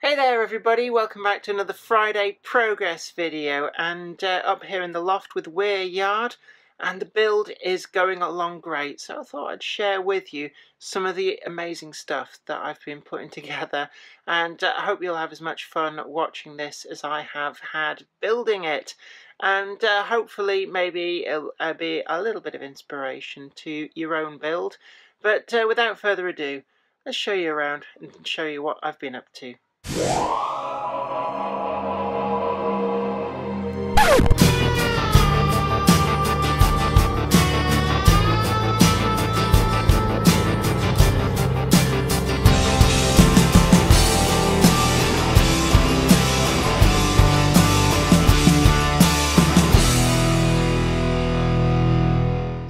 Hey there everybody, welcome back to another Friday progress video. And uh, up here in the loft with Weir Yard and the build is going along great. So I thought I'd share with you some of the amazing stuff that I've been putting together. And uh, I hope you'll have as much fun watching this as I have had building it. And uh, hopefully maybe it'll uh, be a little bit of inspiration to your own build. But uh, without further ado let's show you around and show you what I've been up to. It's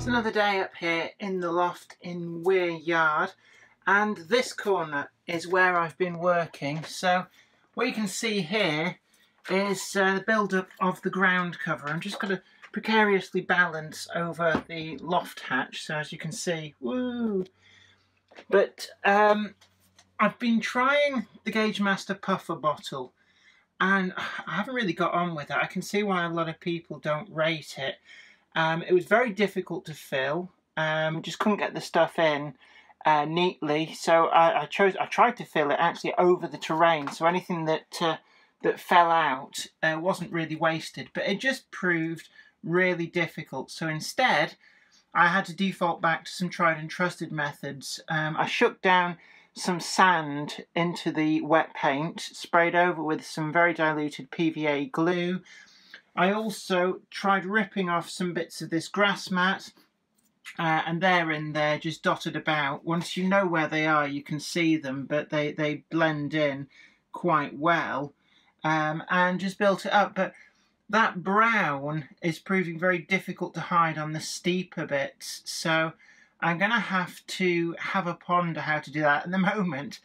another day up here in the loft in Weir Yard and this corner is where I've been working. So what you can see here is uh, the build-up of the ground cover. I'm just going to precariously balance over the loft hatch so as you can see woo. But um, I've been trying the Gauge Master puffer bottle and I haven't really got on with it. I can see why a lot of people don't rate it. Um, it was very difficult to fill. Um, just couldn't get the stuff in uh, neatly. So I, I, chose, I tried to fill it actually over the terrain, so anything that uh, that fell out uh, wasn't really wasted. But it just proved really difficult. So instead, I had to default back to some tried and trusted methods. Um, I shook down some sand into the wet paint, sprayed over with some very diluted PVA glue. I also tried ripping off some bits of this grass mat uh, and they're in there just dotted about. Once you know where they are, you can see them, but they, they blend in quite well. Um, and just built it up. But that brown is proving very difficult to hide on the steeper bits. So I'm going to have to have a ponder how to do that. At the moment,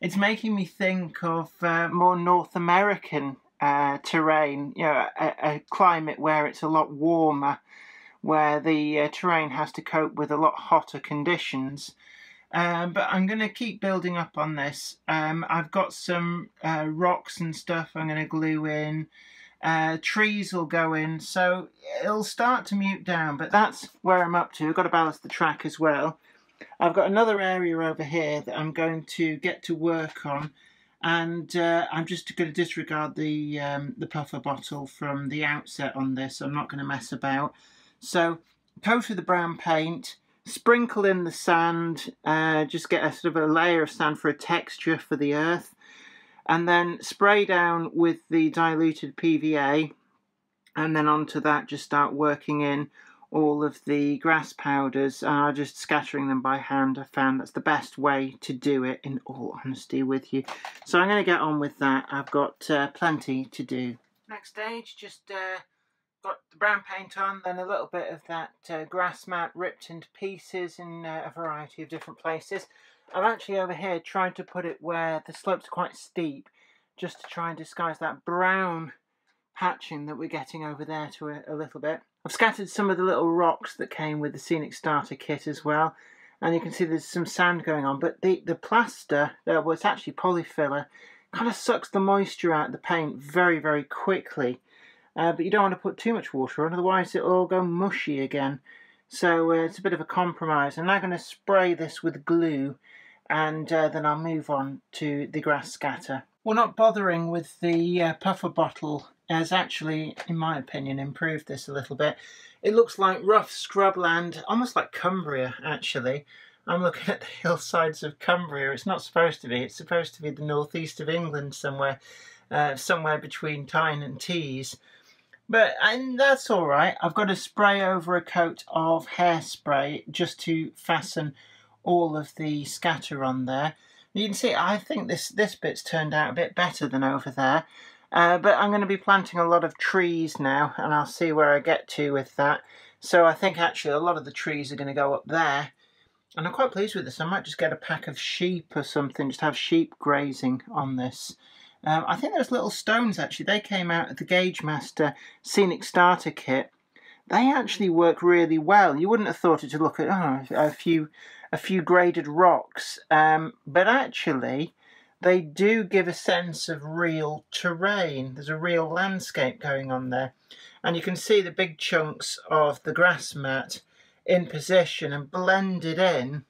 it's making me think of uh, more North American uh, terrain, you know, a, a climate where it's a lot warmer where the uh, terrain has to cope with a lot hotter conditions. Um, but I'm going to keep building up on this. Um, I've got some uh, rocks and stuff I'm going to glue in. Uh, trees will go in, so it'll start to mute down, but that's where I'm up to. I've got to balance the track as well. I've got another area over here that I'm going to get to work on, and uh, I'm just going to disregard the um, the puffer bottle from the outset on this. I'm not going to mess about. So coat with the brown paint, sprinkle in the sand, uh, just get a sort of a layer of sand for a texture for the earth, and then spray down with the diluted PVA, and then onto that just start working in all of the grass powders I'm just scattering them by hand. I found that's the best way to do it in all honesty with you. So I'm going to get on with that. I've got uh, plenty to do. Next stage, just uh, got the brown paint on, then a little bit of that uh, grass mat ripped into pieces in uh, a variety of different places. I'm actually over here trying to put it where the slopes are quite steep, just to try and disguise that brown patching that we're getting over there to a, a little bit. I've scattered some of the little rocks that came with the Scenic Starter kit as well, and you can see there's some sand going on, but the, the plaster, uh, well it's actually polyfiller, kind of sucks the moisture out of the paint very, very quickly. Uh, but you don't want to put too much water on, otherwise it'll all go mushy again. So uh, it's a bit of a compromise. I'm now going to spray this with glue and uh, then I'll move on to the grass scatter. Well, not bothering with the uh, puffer bottle has actually, in my opinion, improved this a little bit. It looks like rough scrubland, almost like Cumbria, actually. I'm looking at the hillsides of Cumbria. It's not supposed to be. It's supposed to be the northeast of England somewhere, uh, somewhere between Tyne and Tees. But and that's all right. I've got to spray over a coat of hairspray just to fasten all of the scatter on there. You can see I think this, this bit's turned out a bit better than over there. Uh, but I'm going to be planting a lot of trees now and I'll see where I get to with that. So I think actually a lot of the trees are going to go up there. And I'm quite pleased with this. I might just get a pack of sheep or something, just have sheep grazing on this. Um, I think those little stones actually, they came out of the Gauge Master Scenic Starter Kit. They actually work really well. You wouldn't have thought it to look at oh, a few a few graded rocks, um, but actually they do give a sense of real terrain. There's a real landscape going on there. And you can see the big chunks of the grass mat in position and blended in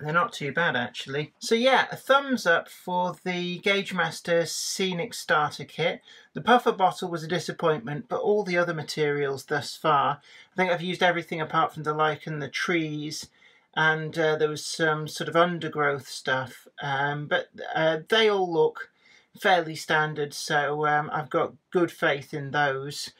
they're not too bad actually. So yeah, a thumbs up for the Gaugemaster Scenic Starter Kit. The puffer bottle was a disappointment, but all the other materials thus far, I think I've used everything apart from the lichen, the trees, and uh, there was some sort of undergrowth stuff. Um, but uh, they all look fairly standard, so um, I've got good faith in those.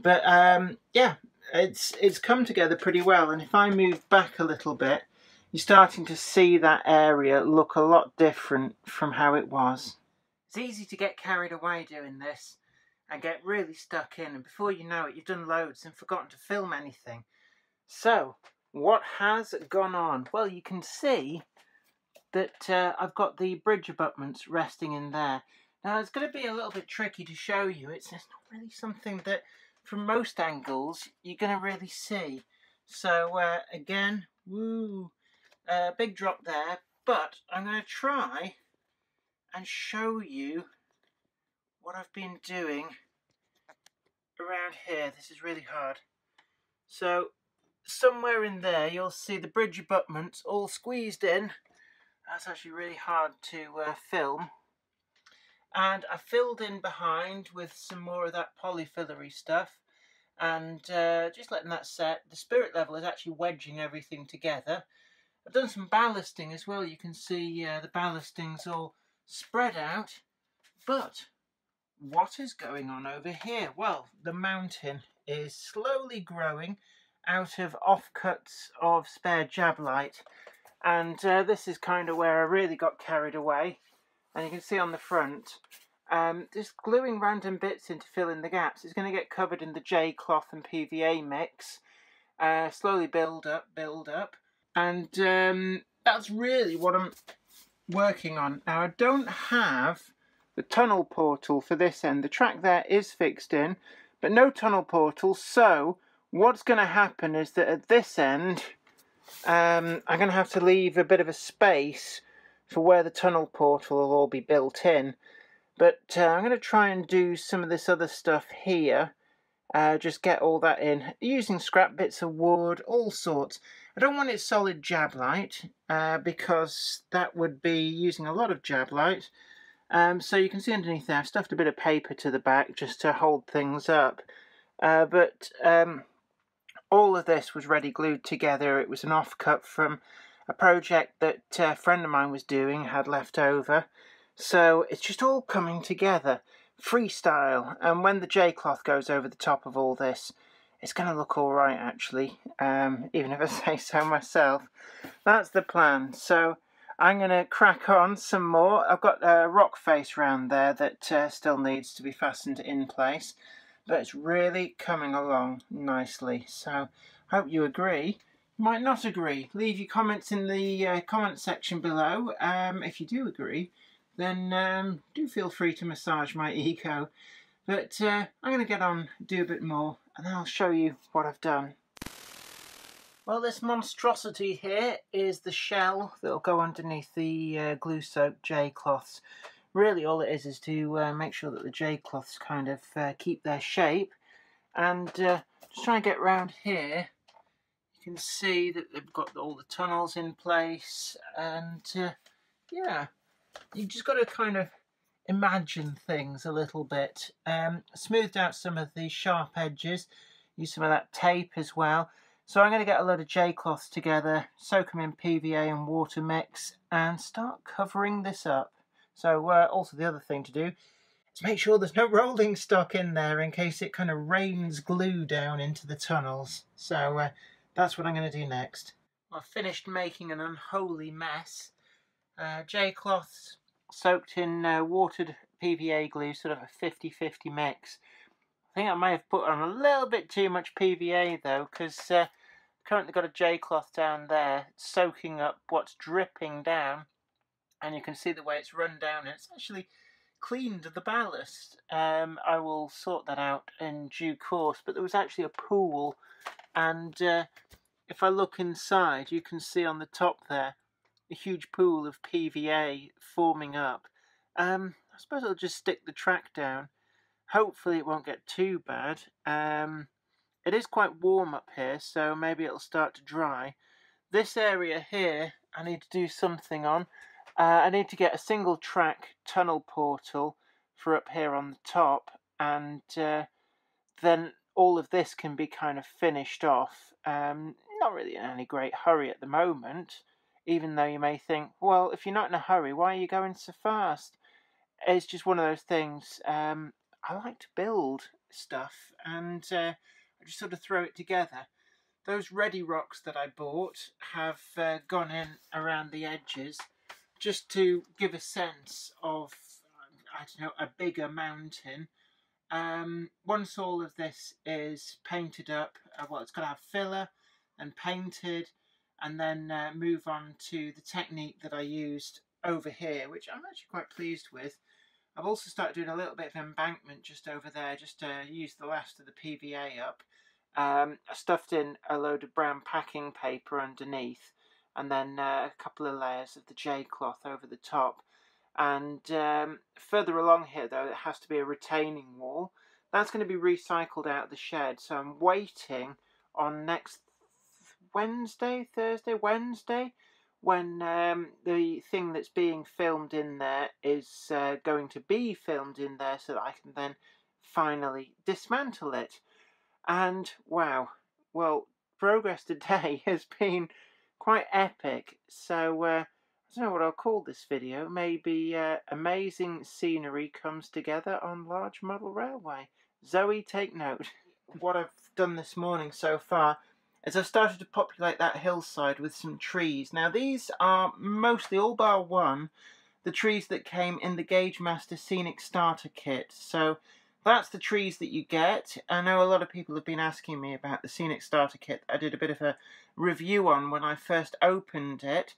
But um, yeah, it's it's come together pretty well. And if I move back a little bit, you're starting to see that area look a lot different from how it was. It's easy to get carried away doing this and get really stuck in and before you know it you've done loads and forgotten to film anything. So, what has gone on? Well, you can see that uh, I've got the bridge abutments resting in there. Now, it's going to be a little bit tricky to show you. It's, it's not really something that, from most angles, you're going to really see. So, uh, again, woo, uh, big drop there, but I'm going to try and show you what I've been doing around here. This is really hard. So somewhere in there you'll see the bridge abutments all squeezed in. That's actually really hard to uh, film. And I filled in behind with some more of that polyfillery stuff and uh, just letting that set. The spirit level is actually wedging everything together. I've done some ballasting as well. You can see uh, the ballasting's all spread out. But what is going on over here? Well, the mountain is slowly growing out of offcuts of spare Jablite. And uh, this is kind of where I really got carried away. And you can see on the front, um, just gluing random bits in to fill in the gaps. It's going to get covered in the J cloth and PVA mix. Uh, slowly build up, build up and um, that's really what I'm working on. Now I don't have the tunnel portal for this end. The track there is fixed in, but no tunnel portal. So what's going to happen is that at this end, um, I'm going to have to leave a bit of a space for where the tunnel portal will all be built in. But uh, I'm going to try and do some of this other stuff here. Uh, just get all that in using scrap bits of wood, all sorts. I don't want it solid jablite uh, because that would be using a lot of jablite. Um, so you can see underneath there I've stuffed a bit of paper to the back just to hold things up. Uh, but um, all of this was ready glued together. It was an offcut from a project that a friend of mine was doing, had left over. So it's just all coming together, freestyle. And when the J-cloth goes over the top of all this, it's going to look alright actually, um, even if I say so myself. That's the plan. So I'm going to crack on some more. I've got a rock face round there that uh, still needs to be fastened in place. But it's really coming along nicely. So I hope you agree. You might not agree. Leave your comments in the uh, comment section below. Um, if you do agree, then um, do feel free to massage my ego. But uh, I'm going to get on, do a bit more, and I'll show you what I've done. Well, this monstrosity here is the shell that'll go underneath the uh, glue-soaked J-cloths. Really all it is is to uh, make sure that the J-cloths kind of uh, keep their shape. And uh, just try and get round here. You can see that they've got all the tunnels in place. And uh, yeah, you've just got to kind of imagine things a little bit. Um, smoothed out some of the sharp edges, use some of that tape as well. So I'm going to get a load of J-cloths together, soak them in PVA and water mix and start covering this up. So uh, also the other thing to do is make sure there's no rolling stock in there in case it kind of rains glue down into the tunnels. So uh, that's what I'm going to do next. I've finished making an unholy mess. Uh, J-cloths soaked in uh, watered PVA glue, sort of a 50-50 mix. I think I may have put on a little bit too much PVA though, because uh, currently got a J-cloth down there soaking up what's dripping down, and you can see the way it's run down. It's actually cleaned the ballast. Um, I will sort that out in due course, but there was actually a pool, and uh, if I look inside, you can see on the top there a huge pool of PVA forming up um, I suppose I'll just stick the track down. Hopefully it won't get too bad. Um, it is quite warm up here, so maybe it'll start to dry. This area here, I need to do something on. Uh, I need to get a single track tunnel portal for up here on the top, and uh, then all of this can be kind of finished off. Um, not really in any great hurry at the moment, even though you may think, well, if you're not in a hurry, why are you going so fast? It's just one of those things. Um, I like to build stuff, and uh, I just sort of throw it together. Those ready rocks that I bought have uh, gone in around the edges just to give a sense of, I don't know, a bigger mountain. Um, once all of this is painted up, uh, well, it's got to have filler and painted, and then uh, move on to the technique that I used over here, which I'm actually quite pleased with. I've also started doing a little bit of embankment just over there, just to use the last of the PVA up. Um, I stuffed in a load of brown packing paper underneath, and then uh, a couple of layers of the J cloth over the top. And um, further along here, though, it has to be a retaining wall. That's going to be recycled out of the shed, so I'm waiting on next Wednesday, Thursday, Wednesday when um, the thing that's being filmed in there is uh, going to be filmed in there so that I can then finally dismantle it. And wow, well, progress today has been quite epic. So uh, I don't know what I'll call this video. Maybe uh, amazing scenery comes together on large model railway. Zoe, take note. what I've done this morning so far as I've started to populate that hillside with some trees. Now these are mostly, all bar one, the trees that came in the Gaugemaster Scenic Starter Kit. So that's the trees that you get. I know a lot of people have been asking me about the Scenic Starter Kit. I did a bit of a review on when I first opened it.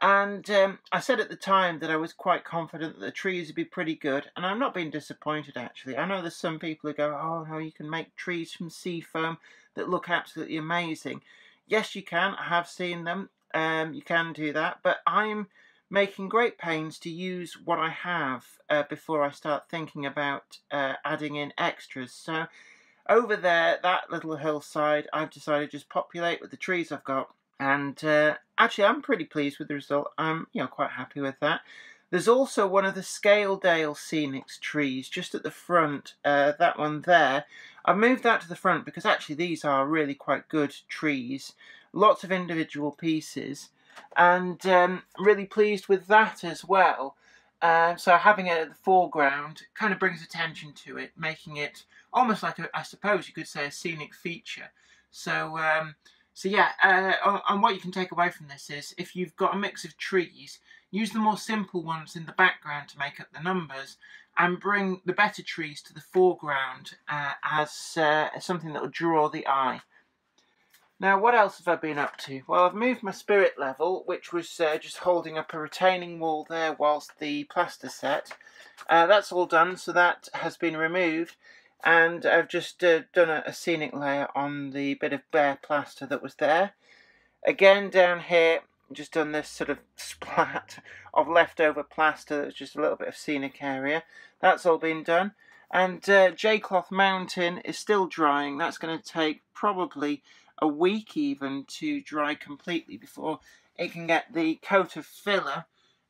And um, I said at the time that I was quite confident that the trees would be pretty good, and I'm not being disappointed actually. I know there's some people who go, oh no, you can make trees from sea foam that look absolutely amazing. Yes, you can. I have seen them. Um, you can do that, but I'm making great pains to use what I have uh, before I start thinking about uh, adding in extras. So over there, that little hillside, I've decided just populate with the trees I've got and uh, actually I'm pretty pleased with the result. I'm you know quite happy with that. There's also one of the Skaledale Scenics trees just at the front, uh, that one there. I've moved that to the front because actually these are really quite good trees. Lots of individual pieces and um, really pleased with that as well. Uh, so having it at the foreground kind of brings attention to it, making it almost like, a, I suppose you could say, a scenic feature. So um, so yeah, uh, and what you can take away from this is if you've got a mix of trees, use the more simple ones in the background to make up the numbers and bring the better trees to the foreground uh, as uh, something that will draw the eye. Now, what else have I been up to? Well, I've moved my spirit level, which was uh, just holding up a retaining wall there whilst the plaster set. Uh, that's all done, so that has been removed and I've just uh, done a, a, scenic layer on the bit of bare plaster that was there. Again down here, just done this sort of splat of leftover plaster that's just a little bit of scenic area. That's all been done. And uh, J-Cloth Mountain is still drying. That's going to take probably a week even to dry completely before it can get the coat of filler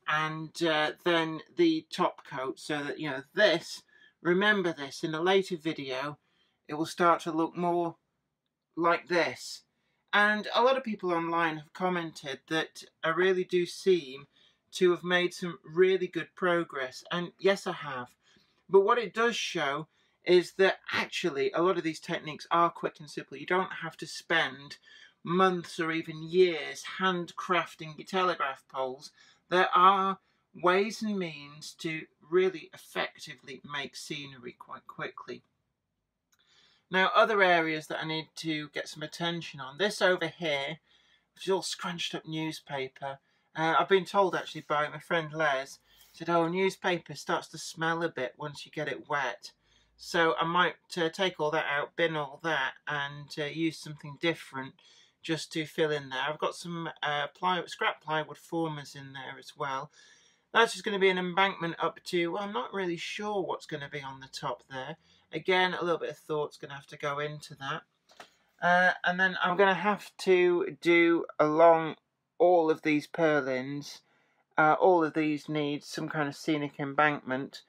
and uh, then the top coat so that, you know, this remember this, in a later video, it will start to look more like this. And a lot of people online have commented that I really do seem to have made some really good progress. And yes, I have. But what it does show is that actually a lot of these techniques are quick and simple. You don't have to spend months or even years handcrafting your telegraph poles. There are ways and means to really effectively make scenery quite quickly. Now other areas that I need to get some attention on. This over here, which is all scrunched up newspaper. Uh, I've been told actually by my friend Les, said oh newspaper starts to smell a bit once you get it wet. So I might uh, take all that out, bin all that and uh, use something different just to fill in there. I've got some uh, ply scrap plywood formers in there as well That's just going to be an embankment up to, well, I'm not really sure what's going to be on the top there. Again, a little bit of thought's going to have to go into that. Uh, and then I'm going to have to do along all of these purlins, uh, all of these need some kind of scenic embankment.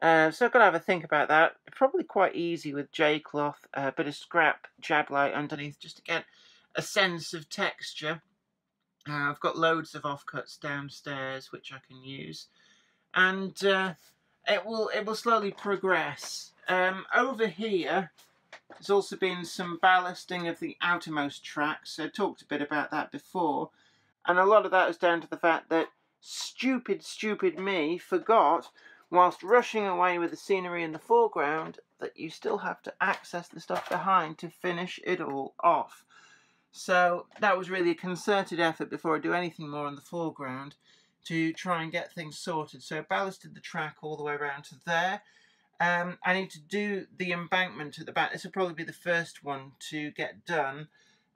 Uh, so I've got to have a think about that. Probably quite easy with J-cloth, a bit of scrap Jablite underneath just to get a sense of texture. Uh, I've got loads of offcuts downstairs which I can use. And uh, it will it will slowly progress. Um, over here, there's also been some ballasting of the outermost tracks. I talked a bit about that before. And a lot of that is down to the fact that stupid, stupid me forgot, whilst rushing away with the scenery in the foreground, that you still have to access the stuff behind to finish it all off. So that was really a concerted effort before I do anything more on the foreground to try and get things sorted. So I ballasted the track all the way around to there. Um, I need to do the embankment at the back. This will probably be the first one to get done.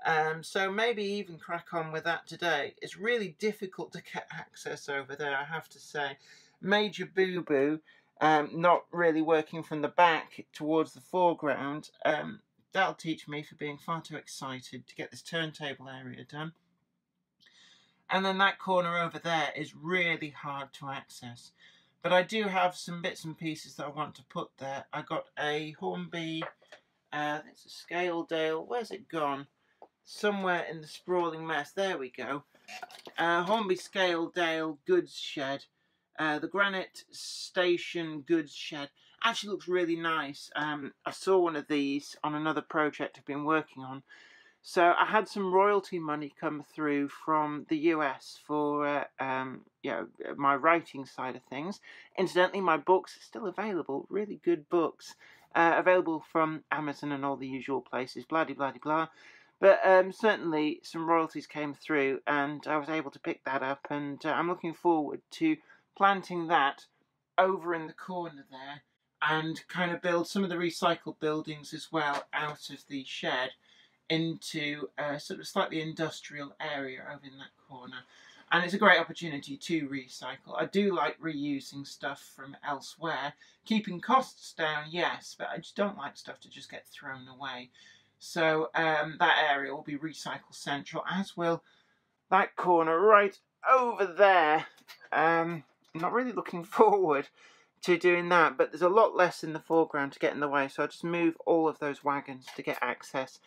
Um, so maybe even crack on with that today. It's really difficult to get access over there, I have to say. Major boo-boo, um, not really working from the back towards the foreground. Um, that'll teach me for being far too excited to get this turntable area done. And then that corner over there is really hard to access. But I do have some bits and pieces that I want to put there. I got a Hornby, uh, it's a Skaledale, where's it gone? Somewhere in the sprawling mess, there we go. Uh, Hornby Skaledale goods shed. Uh, the Granite Station goods shed actually looks really nice. Um, I saw one of these on another project I've been working on. So I had some royalty money come through from the US for uh, um, you know my writing side of things. Incidentally, my books are still available. Really good books uh, available from Amazon and all the usual places. Blah blah blah blah. But um, certainly some royalties came through, and I was able to pick that up. And uh, I'm looking forward to planting that over in the corner there and kind of build some of the recycled buildings as well out of the shed into a sort of slightly industrial area over in that corner. And it's a great opportunity to recycle. I do like reusing stuff from elsewhere. Keeping costs down, yes, but I just don't like stuff to just get thrown away. So um, that area will be recycle central, as will that corner right over there. Um, I'm not really looking forward to doing that, but there's a lot less in the foreground to get in the way, so I'll just move all of those wagons to get access.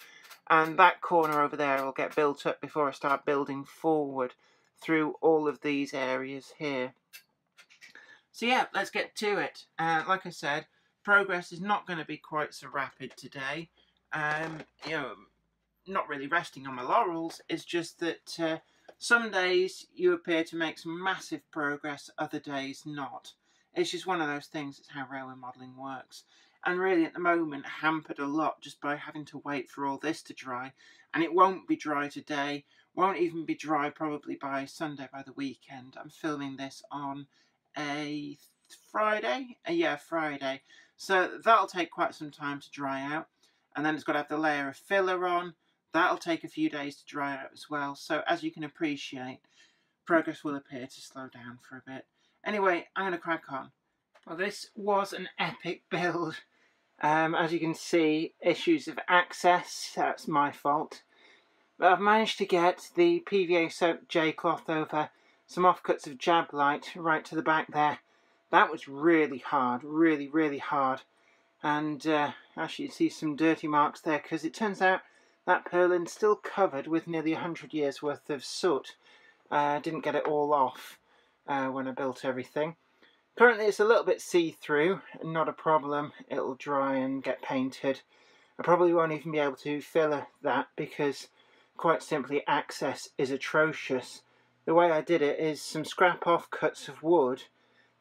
And that corner over there will get built up before I start building forward through all of these areas here. So yeah, let's get to it. Uh, like I said, progress is not going to be quite so rapid today. Um, you know, not really resting on my laurels. It's just that uh, some days you appear to make some massive progress, other days not. It's just one of those things, it's how railway modelling works. And really at the moment hampered a lot just by having to wait for all this to dry. And it won't be dry today, won't even be dry probably by Sunday, by the weekend. I'm filming this on a Friday? Uh, yeah, Friday. So that'll take quite some time to dry out. And then it's got to have the layer of filler on. That'll take a few days to dry out as well. So as you can appreciate, progress will appear to slow down for a bit. Anyway, I'm going to crack on. Well, this was an epic build. Um, as you can see, issues of access, that's my fault. But I've managed to get the PVA soaked J-cloth over some offcuts of Jablite right to the back there. That was really hard, really, really hard. And uh, actually you see some dirty marks there because it turns out that purlin's still covered with nearly 100 years worth of soot. I uh, didn't get it all off uh, when I built everything. Currently it's a little bit see-through, not a problem, it'll dry and get painted. I probably won't even be able to fill that because quite simply access is atrocious. The way I did it is some scrap off cuts of wood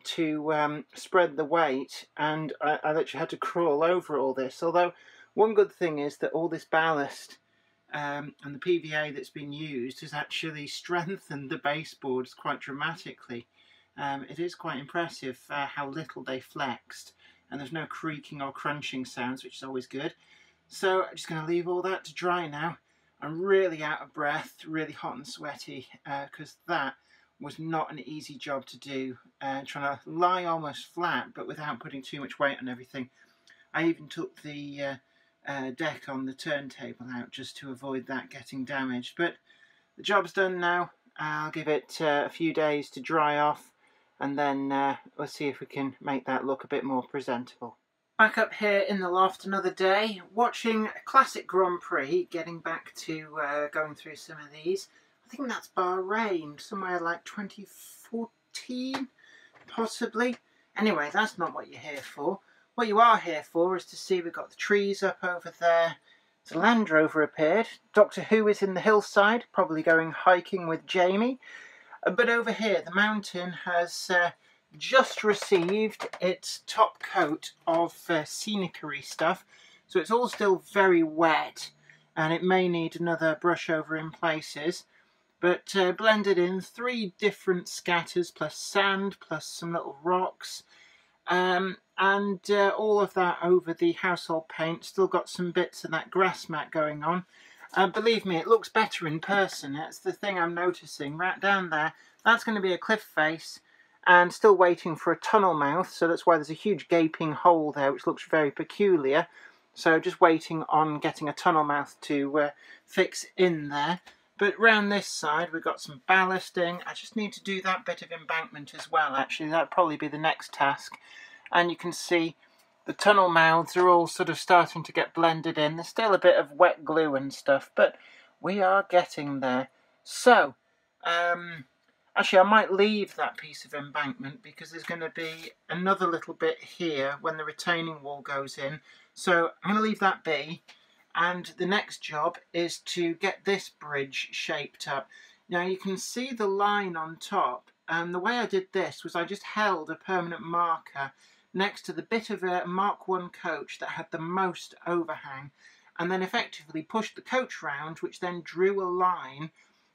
to um, spread the weight and I, I literally had to crawl over all this. Although one good thing is that all this ballast um, and the PVA that's been used has actually strengthened the baseboards quite dramatically. Um, it is quite impressive uh, how little they flexed and there's no creaking or crunching sounds which is always good. So I'm just going to leave all that to dry now. I'm really out of breath, really hot and sweaty because uh, that was not an easy job to do, uh, trying to lie almost flat but without putting too much weight on everything. I even took the uh, deck on the turntable out just to avoid that getting damaged. But the job's done now. I'll give it uh, a few days to dry off and then uh, we'll see if we can make that look a bit more presentable. Back up here in the loft another day, watching a classic Grand Prix, getting back to uh, going through some of these. I think that's Bahrain, somewhere like 2014, possibly. Anyway, that's not what you're here for. What you are here for is to see we've got the trees up over there. The Land Rover appeared. Doctor Who is in the hillside, probably going hiking with Jamie. Uh, but over here, the mountain has uh, just received its top coat of uh, scenicery stuff. So it's all still very wet and it may need another brush over in places. But uh, blended in three different scatters plus sand plus some little rocks um, and uh, all of that over the household paint. Still got some bits of that grass mat going on. Uh, believe me, it looks better in person. That's the thing I'm noticing. Right down there, that's going to be a cliff face and still waiting for a tunnel mouth. So that's why there's a huge gaping hole there, which looks very peculiar. So just waiting on getting a tunnel mouth to uh, fix in there. But round this side, we've got some ballasting. I just need to do that bit of embankment as well, actually. That'll probably be the next task. And you can see the tunnel mouths are all sort of starting to get blended in. There's still a bit of wet glue and stuff, but we are getting there. So, um, actually I might leave that piece of embankment because there's going to be another little bit here when the retaining wall goes in. So I'm going to leave that be and the next job is to get this bridge shaped up. Now you can see the line on top and the way I did this was I just held a permanent marker next to the bit of a Mark 1 coach that had the most overhang and then effectively pushed the coach round which then drew a line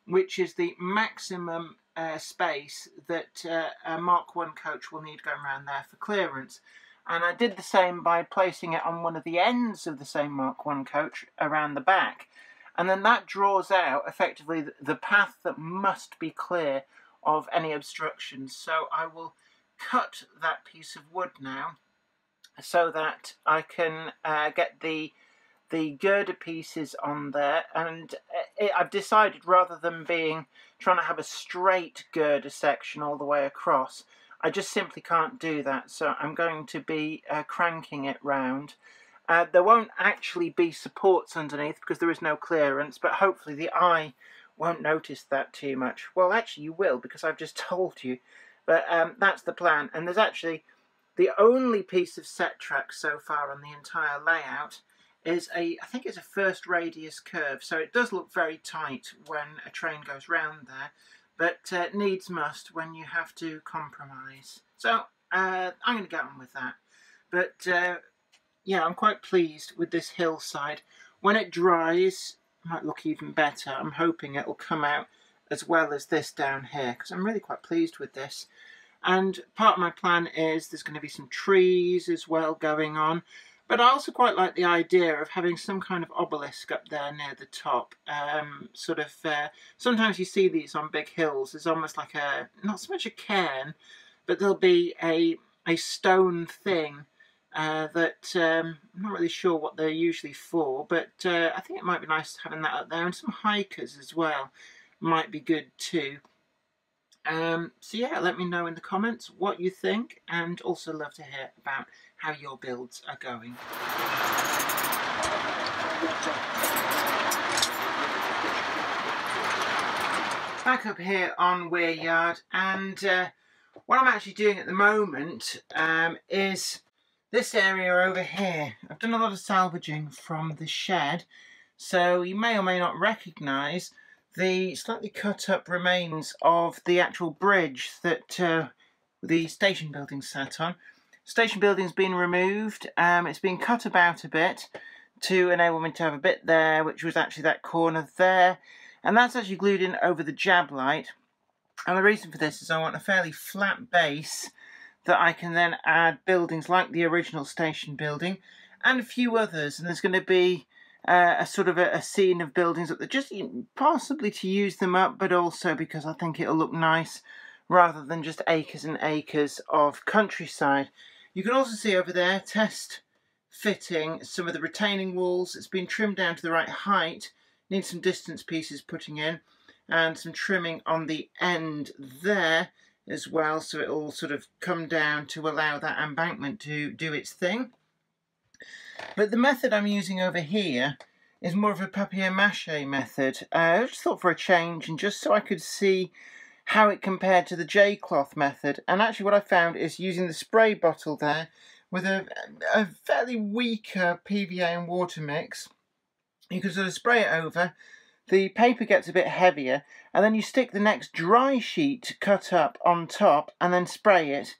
which is the maximum uh, space that uh, a Mark 1 coach will need going around there for clearance and I did the same by placing it on one of the ends of the same Mark 1 coach around the back. And then that draws out effectively the path that must be clear of any obstructions. So I will cut that piece of wood now so that I can uh, get the the girder pieces on there and it, I've decided rather than being trying to have a straight girder section all the way across I just simply can't do that, so I'm going to be uh, cranking it round. Uh, there won't actually be supports underneath because there is no clearance, but hopefully the eye won't notice that too much. Well, actually you will because I've just told you. But um, that's the plan. And there's actually the only piece of set track so far on the entire layout is a, I think it's a first radius curve. So it does look very tight when a train goes round there but uh, needs must when you have to compromise. So uh, I'm going to get on with that. But uh, yeah, I'm quite pleased with this hillside. When it dries, might look even better. I'm hoping it'll come out as well as this down here because I'm really quite pleased with this. And part of my plan is there's going to be some trees as well going on. But I also quite like the idea of having some kind of obelisk up there near the top. Um, sort of, uh, sometimes you see these on big hills. There's almost like a, not so much a cairn, but there'll be a, a stone thing uh, that um, I'm not really sure what they're usually for, but uh, I think it might be nice having that up there. And some hikers as well might be good too. Um, so yeah, let me know in the comments what you think and also love to hear about how your builds are going. Back up here on Weir Yard and uh, what I'm actually doing at the moment um, is this area over here. I've done a lot of salvaging from the shed so you may or may not recognise the slightly cut up remains of the actual bridge that uh, the station building sat on. Station building's been removed. Um, it's been cut about a bit to enable me to have a bit there, which was actually that corner there. And that's actually glued in over the Jablite. And the reason for this is I want a fairly flat base that I can then add buildings like the original station building and a few others. And there's going to be uh, a sort of a, a, scene of buildings up there, just possibly to use them up, but also because I think it'll look nice rather than just acres and acres of countryside. You can also see over there test fitting some of the retaining walls. It's been trimmed down to the right height. need some distance pieces putting in and some trimming on the end there as well so it will sort of come down to allow that embankment to do its thing. But the method I'm using over here is more of a papier-mâché method. Uh, I just thought for a change and just so I could see how it compared to the J-cloth method. And actually what I found is using the spray bottle there with a, a fairly weaker PVA and water mix. You can sort of spray it over the paper gets a bit heavier and then you stick the next dry sheet cut up on top and then spray it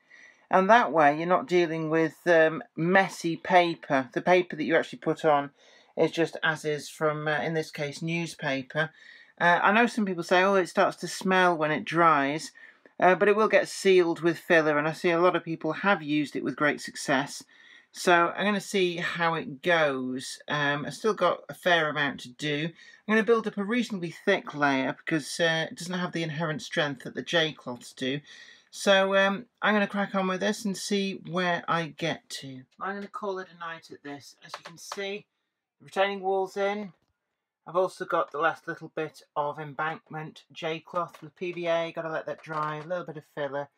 and that way you're not dealing with um, messy paper the paper that you actually put on is just as is from uh, in this case newspaper uh, I know some people say oh it starts to smell when it dries uh, but it will get sealed with filler and I see a lot of people have used it with great success so I'm going to see how it goes. Um, I've still got a fair amount to do. I'm going to build up a reasonably thick layer because uh, it doesn't have the inherent strength that the J-cloths do. So um, I'm going to crack on with this and see where I get to. I'm going to call it a night at this. As you can see, the retaining wall's in. I've also got the last little bit of embankment J-cloth with PVA. Got to let that dry, a little bit of filler,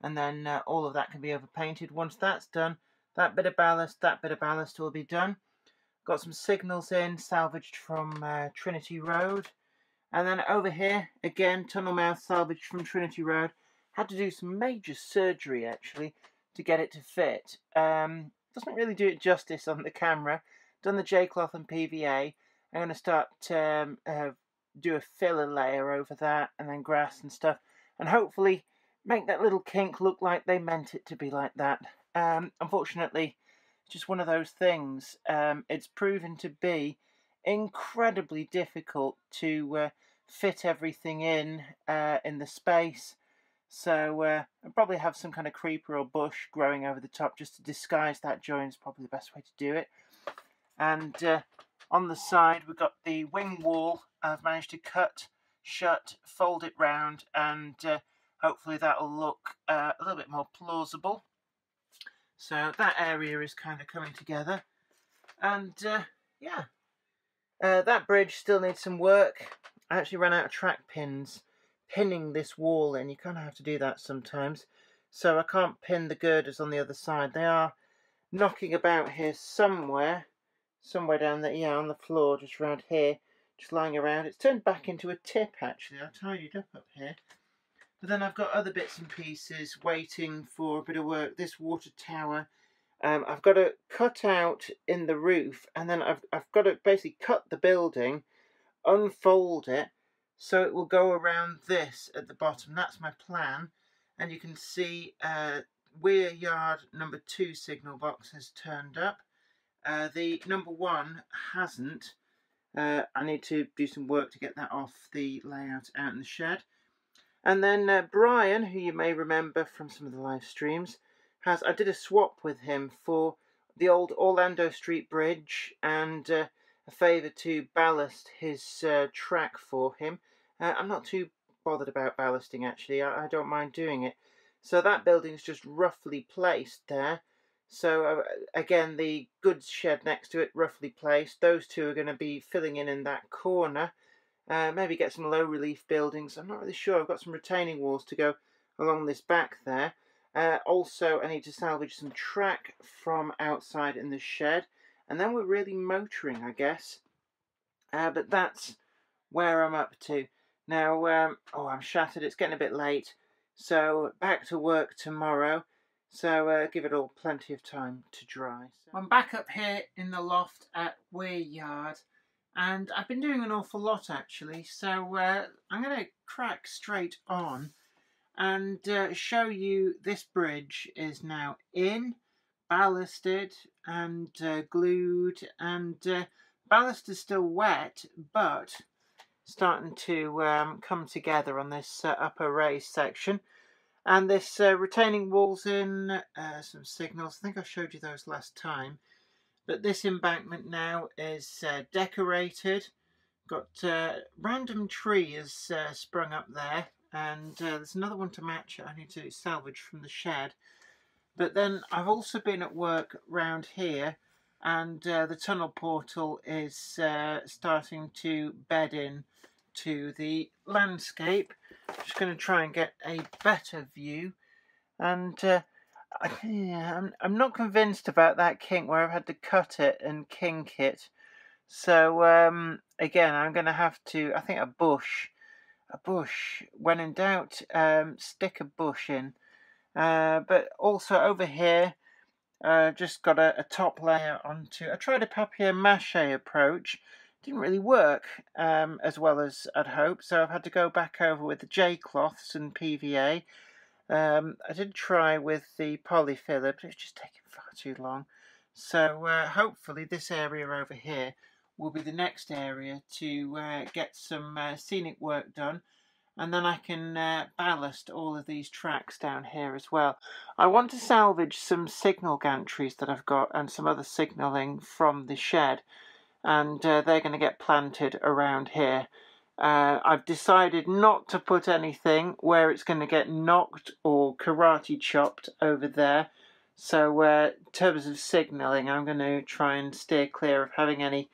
and then uh, all of that can be overpainted. Once that's done, that bit of ballast, that bit of ballast will be done. Got some signals in, salvaged from uh, Trinity Road. And then over here, again, tunnel mouth salvaged from Trinity Road. Had to do some major surgery, actually, to get it to fit. Um, doesn't really do it justice on the camera. Done the J-cloth and PVA. I'm going to start um, uh, do a filler layer over that, and then grass and stuff. And hopefully make that little kink look like they meant it to be like that. Um, unfortunately, just one of those things. Um, it's proven to be incredibly difficult to uh, fit everything in uh, in the space. So uh, probably have some kind of creeper or bush growing over the top just to disguise that joint is probably the best way to do it. And uh, on the side we've got the wing wall I've managed to cut, shut, fold it round and uh, hopefully that'll look uh, a little bit more plausible. So that area is kind of coming together. And uh, yeah, uh, that bridge still needs some work. I actually ran out of track pins pinning this wall in. You kind of have to do that sometimes. So I can't pin the girders on the other side. They are knocking about here somewhere. Somewhere down there, yeah, on the floor, just around here. Just lying around. It's turned back into a tip, actually. I tidied up up here. But then I've got other bits and pieces waiting for a bit of work. This water tower, um, I've got to cut out in the roof and then I've, I've got to basically cut the building, unfold it, so it will go around this at the bottom. That's my plan. And you can see uh, Weir Yard number two signal box has turned up. Uh, the number one hasn't. Uh, I need to do some work to get that off the layout out in the shed. And then uh, Brian, who you may remember from some of the live streams, has I did a swap with him for the old Orlando Street Bridge and uh, a favour to ballast his uh, track for him. Uh, I'm not too bothered about ballasting actually, I, I, don't mind doing it. So that building is just roughly placed there. So uh, again, the goods shed next to it, roughly placed. Those two are going to be filling in in that corner. Uh, maybe get some low relief buildings. I'm not really sure. I've got some retaining walls to go along this back there. Uh, also, I need to salvage some track from outside in the shed. And then we're really motoring, I guess. Uh, but that's where I'm up to. Now, um, oh, I'm shattered. It's getting a bit late. So, back to work tomorrow. So, uh, give it all plenty of time to dry. So. I'm back up here in the loft at Weir Yard and I've been doing an awful lot actually so uh, I'm going to crack straight on and uh, show you this bridge is now in ballasted and uh, glued and uh, ballast is still wet but starting to um, come together on this uh, upper raised section and this uh, retaining walls in some signals I think I showed you those last time But this embankment now is uh, decorated. Got uh, random tree has uh, sprung up there and uh, there's another one to match it I need to salvage from the shed. But then I've also been at work round here and uh, the tunnel portal is uh, starting to bed in to the landscape. I'm Just going to try and get a better view and uh, yeah, I'm, I'm not convinced about that kink where I've had to cut it and kink it. So um, again, I'm going to have to, I think a bush, a bush, when in doubt, um, stick a bush in. Uh, but also over here, uh, just got a, a, top layer onto, I tried a papier-mâché approach, didn't really work um, as well as I'd hoped, so I've had to go back over with the J-cloths and PVA. Um, I did try with the Polyfilla, but it's just taking far too long. So uh, hopefully this area over here will be the next area to uh, get some uh, scenic work done and then I can uh, ballast all of these tracks down here as well. I want to salvage some signal gantries that I've got and some other signalling from the shed and uh, they're going to get planted around here. Uh, I've decided not to put anything where it's going to get knocked or karate chopped over there. So uh, in terms of signalling, I'm going to try and steer clear of having any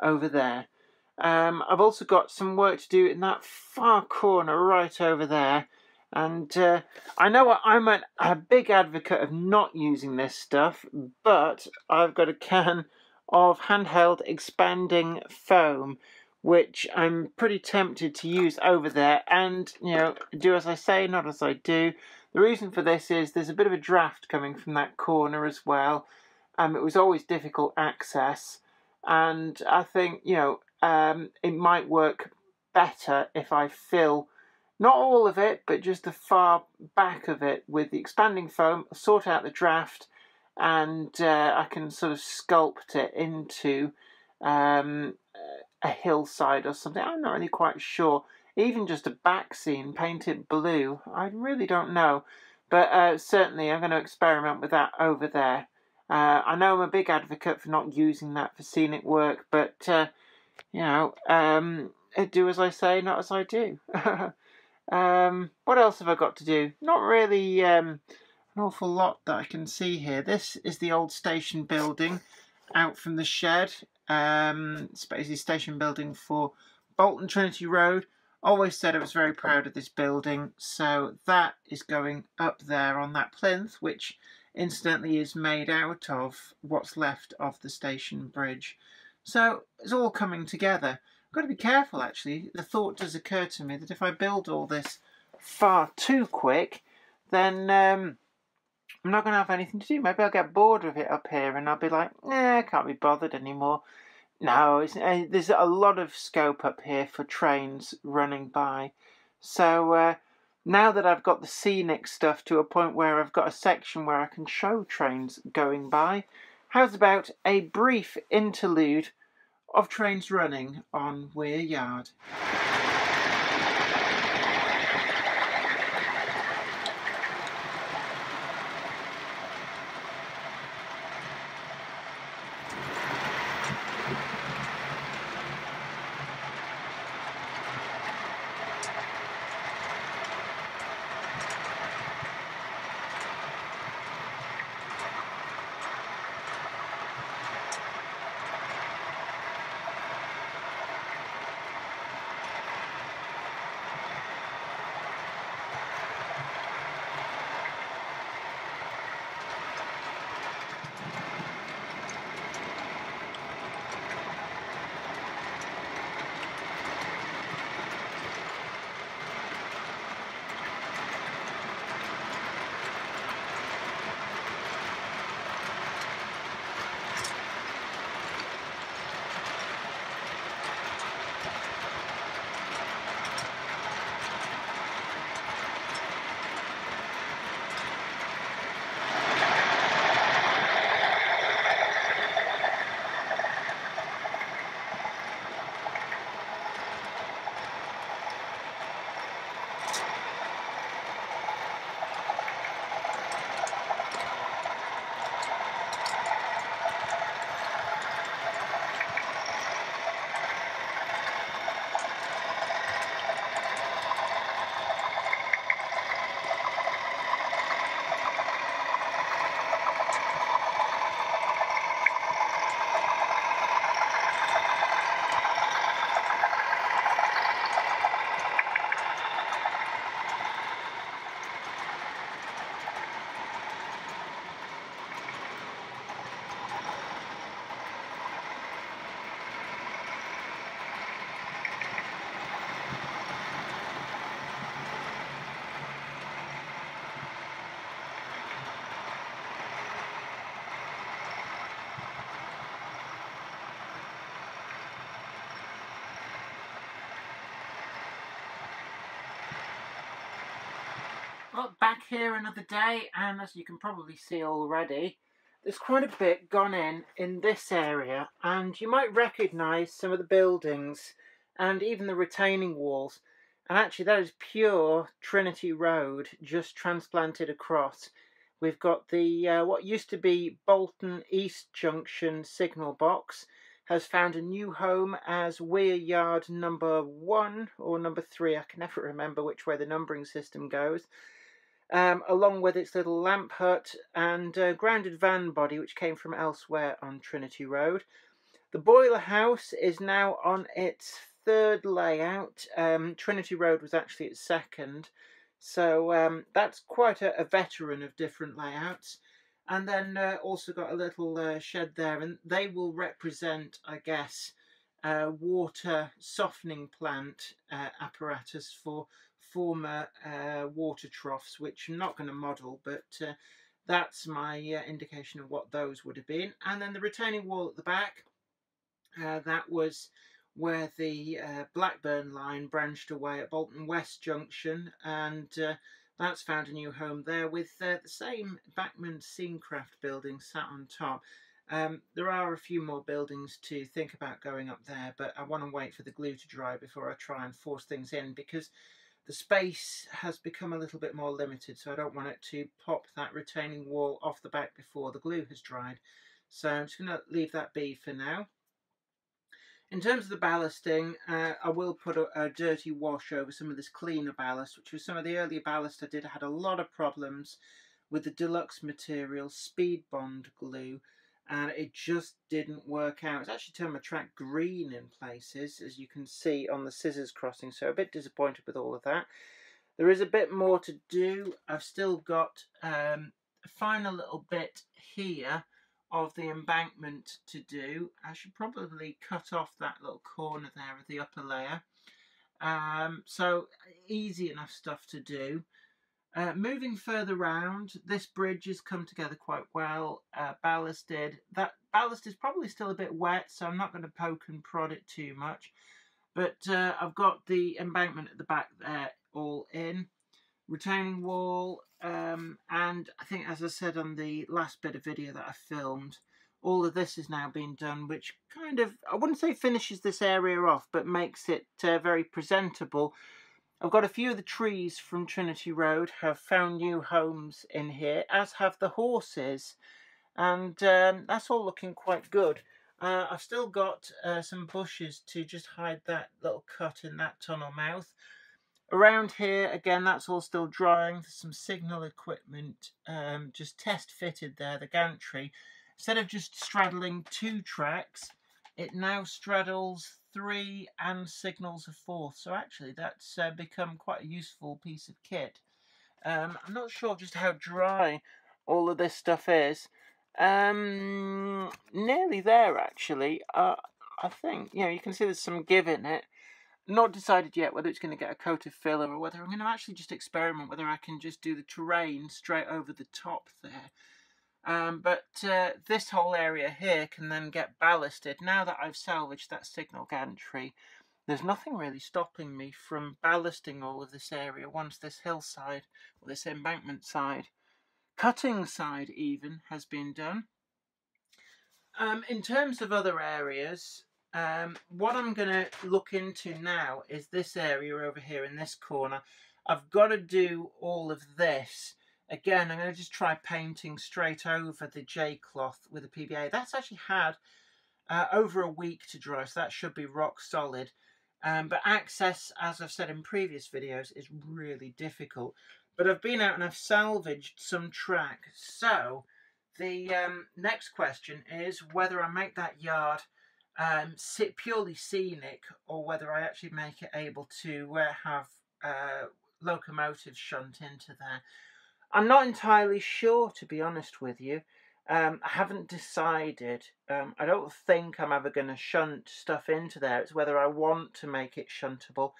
over there. Um, I've also got some work to do in that far corner right over there. And uh, I know I'm a, big advocate of not using this stuff, but I've got a can of handheld expanding foam, which I'm pretty tempted to use over there and, you know, do as I say, not as I do. The reason for this is there's a bit of a draft coming from that corner as well. Um, it was always difficult access and I think, you know, um, it might work better if I fill not all of it, but just the far back of it with the expanding foam, sort out the draft, and uh, I can sort of sculpt it into um, a hillside or something. I'm not really quite sure. Even just a back scene, paint it blue. I really don't know. But uh, certainly I'm going to experiment with that over there. Uh, I know I'm a big advocate for not using that for scenic work, but uh, you know, um, do as I say, not as I do. um, what else have I got to do? Not really um, an awful lot that I can see here. This is the old station building out from the shed. Um, basically station building for Bolton Trinity Road. Always said I was very proud of this building, so that is going up there on that plinth, which incidentally is made out of what's left of the station bridge. So it's all coming together. I've got to be careful actually. The thought does occur to me that if I build all this far too quick, then um, I'm not going to have anything to do. Maybe I'll get bored of it up here and I'll be like, nah, I can't be bothered anymore. No, uh, there's a lot of scope up here for trains running by. So uh, now that I've got the scenic stuff to a point where I've got a section where I can show trains going by, how's about a brief interlude of trains running on Weir Yard? Back here another day, and as you can probably see already, there's quite a bit gone in in this area, and you might recognise some of the buildings and even the retaining walls. And actually, that is pure Trinity Road, just transplanted across. We've got the uh, what used to be Bolton East Junction signal box has found a new home as Weir Yard number one or number three. I can never remember which way the numbering system goes. Um, along with its little lamp hut and grounded van body, which came from elsewhere on Trinity Road. The boiler house is now on its third layout. Um, Trinity Road was actually its second. So um, that's quite a, a, veteran of different layouts. And then uh, also got a little uh, shed there, and they will represent, I guess, water softening plant uh, apparatus for former uh, water troughs, which I'm not going to model, but uh, that's my indication of what those would have been. And then the retaining wall at the back, that was where the uh, Blackburn line branched away at Bolton West Junction and uh, that's found a new home there with uh, the same Bachmann Scenecraft building sat on top. Um, there are a few more buildings to think about going up there but I want to wait for the glue to dry before I try and force things in because the space has become a little bit more limited so I don't want it to pop that retaining wall off the back before the glue has dried. So I'm just going to leave that be for now. In terms of the ballasting, uh, I will put a, a, dirty wash over some of this cleaner ballast, which was some of the earlier ballast I did. I had a lot of problems with the deluxe material, speed bond glue, and it just didn't work out. It's actually turned my track green in places, as you can see on the scissors crossing, so a bit disappointed with all of that. There is a bit more to do. I've still got um, a final little bit here of the embankment to do. I should probably cut off that little corner there of the upper layer. Um, so easy enough stuff to do. Uh, moving further round, this bridge has come together quite well, uh, ballasted. That ballast is probably still a bit wet, so I'm not going to poke and prod it too much. But uh, I've got the embankment at the back there all in retaining wall um, and I think as I said on the last bit of video that I filmed all of this is now being done which kind of I wouldn't say finishes this area off but makes it uh, very presentable I've got a few of the trees from Trinity Road have found new homes in here as have the horses and um, that's all looking quite good uh, I've still got uh, some bushes to just hide that little cut in that tunnel mouth Around here, again, that's all still drying. There's some signal equipment um, just test fitted there, the gantry. Instead of just straddling two tracks, it now straddles three and signals a fourth. So actually that's uh, become quite a useful piece of kit. Um, I'm not sure just how dry all of this stuff is. Um, nearly there actually. Uh, I think, you know, you can see there's some give in it not decided yet whether it's going to get a coat of filler or whether I'm going to actually just experiment whether I can just do the terrain straight over the top there. Um, but uh, this whole area here can then get ballasted. Now that I've salvaged that signal gantry, there's nothing really stopping me from ballasting all of this area once this hillside, or this embankment side, cutting side even, has been done. Um, in terms of other areas, um, what I'm going to look into now is this area over here in this corner. I've got to do all of this. Again, I'm going to just try painting straight over the J cloth with a PVA. That's actually had uh, over a week to dry, so that should be rock solid. Um, but access, as I've said in previous videos, is really difficult. But I've been out and I've salvaged some track. So the um, next question is whether I make that yard um, purely scenic or whether I actually make it able to uh, have uh, locomotives shunt into there. I'm not entirely sure, to be honest with you. Um, I haven't decided. Um, I don't think I'm ever going to shunt stuff into there. It's whether I want to make it shuntable.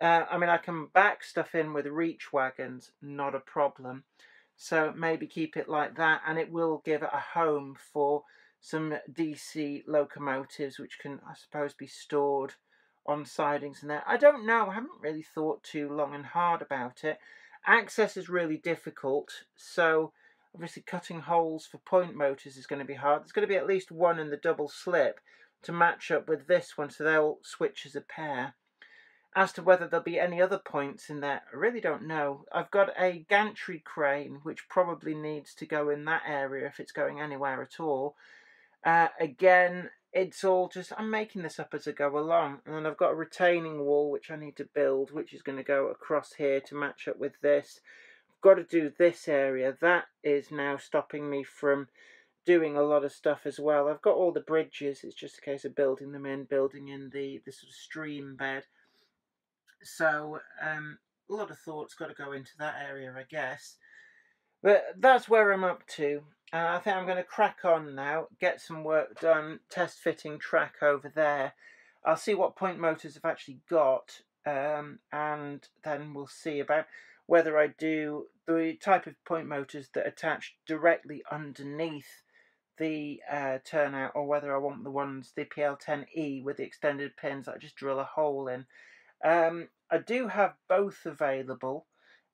Uh, I mean, I can back stuff in with reach wagons, not a problem. So maybe keep it like that, and it will give it a home for some DC locomotives which can, I suppose, be stored on sidings and there. I don't know. I haven't really thought too long and hard about it. Access is really difficult, so obviously cutting holes for point motors is going to be hard. There's going to be at least one in the double slip to match up with this one, so they'll switch as a pair. As to whether there'll be any other points in there, I really don't know. I've got a gantry crane, which probably needs to go in that area if it's going anywhere at all. Uh, again, it's all just, I'm making this up as I go along. And then I've got a retaining wall, which I need to build, which is going to go across here to match up with this. I've got to do this area. That is now stopping me from doing a lot of stuff as well. I've got all the bridges. It's just a case of building them in, building in the, the sort of stream bed. So um, a lot of thoughts got to go into that area, I guess. But that's where I'm up to. And I think I'm going to crack on now, get some work done, test fitting track over there. I'll see what point motors I've actually got, um, and then we'll see about whether I do the type of point motors that attach directly underneath the uh, turnout or whether I want the ones, the PL10E with the extended pins that I just drill a hole in. Um, I do have both available.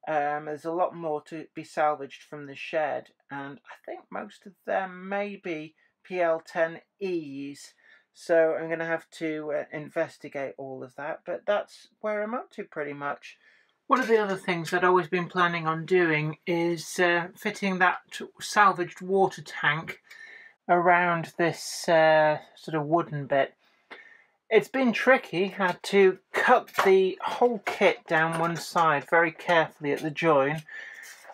Um, there's a lot more to be salvaged from the shed, and I think most of them may be PL10Es. So I'm going to have to uh, investigate all of that, but that's where I'm up to pretty much. One of the other things I'd always been planning on doing is uh, fitting that salvaged water tank around this uh, sort of wooden bit. It's been tricky. Had to cut the whole kit down one side very carefully at the join,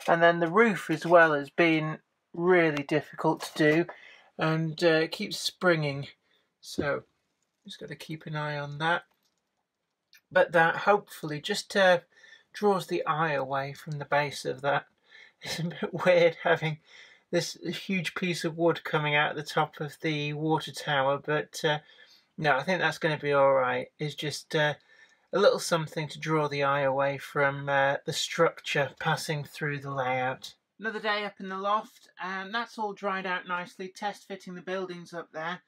and then the roof as well has been really difficult to do, and uh, it keeps springing. So just got to keep an eye on that. But that hopefully just uh, draws the eye away from the base of that. It's a bit weird having this huge piece of wood coming out at the top of the water tower, but uh, no, I think that's going to be all right. It's just uh, a little something to draw the eye away from uh, the structure passing through the layout. Another day up in the loft, and that's all dried out nicely, test fitting the buildings up there.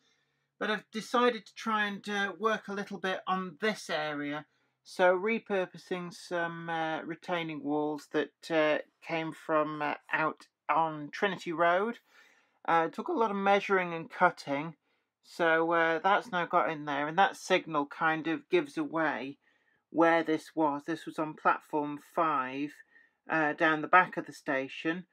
But I've decided to try and uh, work a little bit on this area. So repurposing some uh, retaining walls that uh, came from uh, out on Trinity Road. Took a lot of measuring and cutting so uh, that's now got in there, and that signal kind of gives away where this was. This was on platform 5 uh, down the back of the station,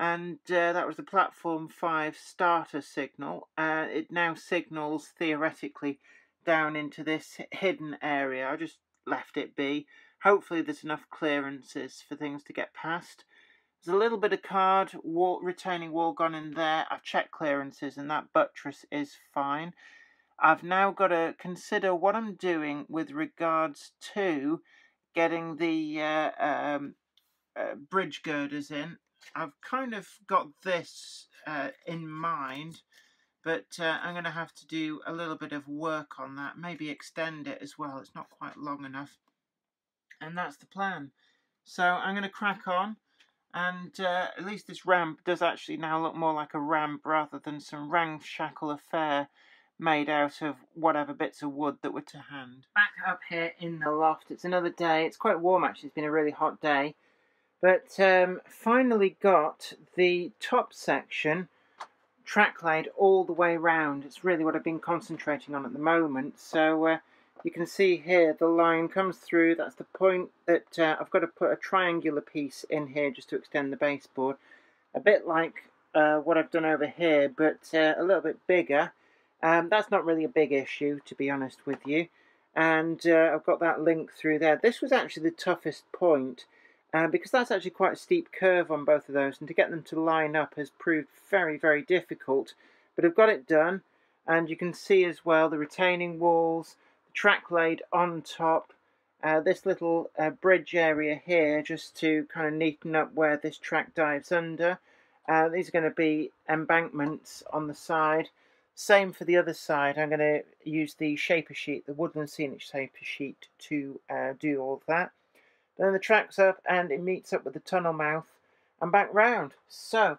and uh, that was the platform 5 starter signal. Uh, it now signals theoretically down into this hidden area. I just left it be. Hopefully, there's enough clearances for things to get past. There's a little bit of card wall, retaining wall gone in there. I've checked clearances and that buttress is fine. I've now got to consider what I'm doing with regards to getting the uh, um, uh, bridge girders in. I've kind of got this uh, in mind, but uh, I'm going to have to do a little bit of work on that, maybe extend it as well. It's not quite long enough. And that's the plan. So I'm going to crack on and uh, at least this ramp does actually now look more like a ramp rather than some ramshackle affair made out of whatever bits of wood that were to hand. Back up here in the loft, it's another day. It's quite warm actually, it's been a really hot day. But um, finally got the top section track laid all the way round. It's really what I've been concentrating on at the moment. So uh, you can see here the line comes through. That's the point that uh, I've got to put a triangular piece in here just to extend the baseboard. A bit like uh, what I've done over here but uh, a little bit bigger. Um, that's not really a big issue to be honest with you. And uh, I've got that link through there. This was actually the toughest point uh, because that's actually quite a steep curve on both of those and to get them to line up has proved very very difficult. But I've got it done and you can see as well the retaining walls track laid on top. Uh, this little uh, bridge area here just to kind of neaten up where this track dives under. Uh, these are going to be embankments on the side. Same for the other side. I'm going to use the shaper sheet, the woodland scenic shaper sheet to uh, do all of that. Then the track's up and it meets up with the tunnel mouth and back round. So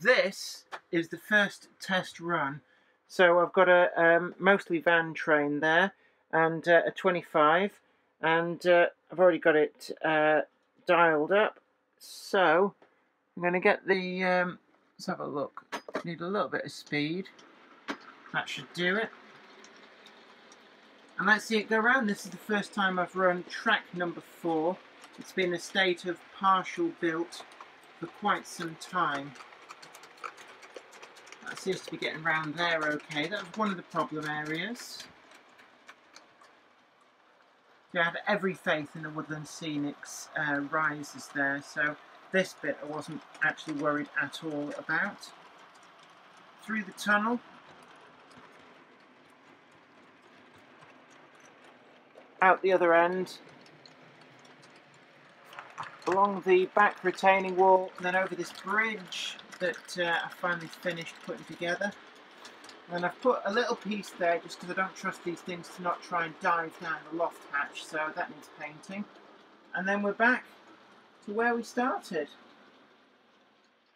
this is the first test run. So I've got a um, mostly van train there and uh, a 25 and uh, I've already got it uh, dialed up So, I'm going to get the, um, let's have a look. Need a little bit of speed. That should do it. And let's see it go around. This is the first time I've run track number four. It's been a state of partial built for quite some time. That seems to be getting around there okay. That was one of the problem areas. I have every faith in the Woodland Scenics uh, risers there, so this bit I wasn't actually worried at all about. Through the tunnel. Out the other end. Along the back retaining wall, and then over this bridge that uh, I finally finished putting together. And I've put a little piece there just because I don't trust these things to not try and dive down the loft hatch, so that needs painting. And then we're back to where we started.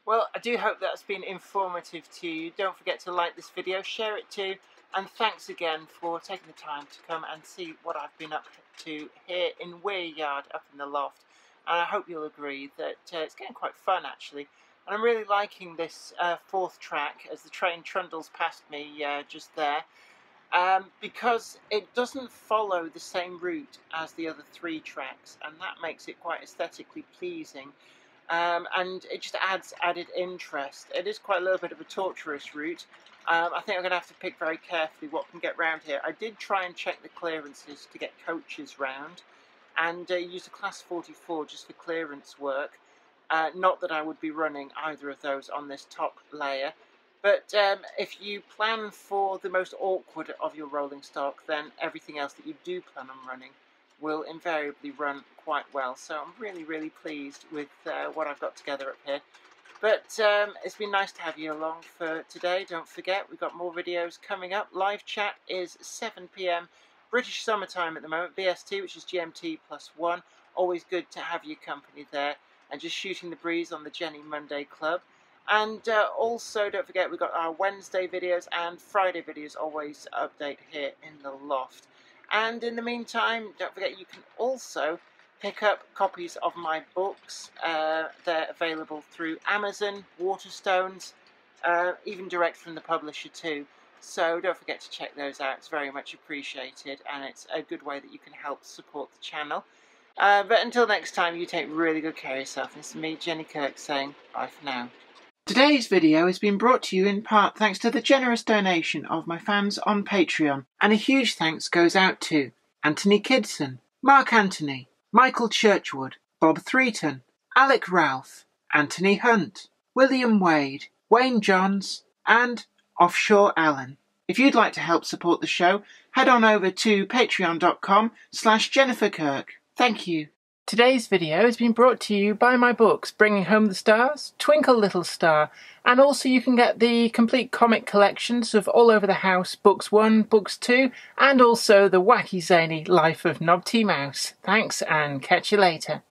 Well, I do hope that's been informative to you. Don't forget to like this video, share it too, and thanks again for taking the time to come and see what I've been up to here in Weir Yard up in the loft. And I hope you'll agree that uh, it's getting quite fun actually. And I'm really liking this uh, fourth track as the train trundles past me uh, just there. Um, because it doesn't follow the same route as the other three tracks and that makes it quite aesthetically pleasing um, and it just adds added interest. It is quite a little bit of a tortuous route. Um, I think I'm going to have to pick very carefully what can get round here. I did try and check the clearances to get coaches round and uh, use a class 44 just for clearance work. Uh, not that I would be running either of those on this top layer. But um, if you plan for the most awkward of your rolling stock, then everything else that you do plan on running will invariably run quite well. So I'm really, really pleased with uh, what I've got together up here. But um, it's been nice to have you along for today. Don't forget, we've got more videos coming up. Live chat is 7pm British summertime at the moment, BST, which is GMT plus one. Always good to have your company there and just shooting the breeze on the Jenny Monday Club. And uh, also, don't forget, we've got our Wednesday videos and Friday videos always update here in the loft. And in the meantime, don't forget you can also pick up copies of my books. Uh, they're available through Amazon, Waterstones, uh, even direct from the publisher too. So don't forget to check those out. It's very much appreciated and it's a good way that you can help support the channel. Uh, but until next time, you take really good care of yourself. This is me, Jenny Kirk, saying bye for now. Today's video has been brought to you in part thanks to the generous donation of my fans on Patreon, and a huge thanks goes out to Anthony Kidson, Mark Anthony, Michael Churchwood, Bob Threeton, Alec Ralph, Anthony Hunt, William Wade, Wayne Johns, and Offshore Allen. If you'd like to help support the show, head on over to patreon.com slash Jennifer Kirk. Thank you. Today's video has been brought to you by my books, Bringing Home the Stars, Twinkle Little Star, and also you can get the complete comic collections of All Over the House, Books 1, Books 2, and also the wacky zany Life of Nobty Mouse. Thanks and catch you later.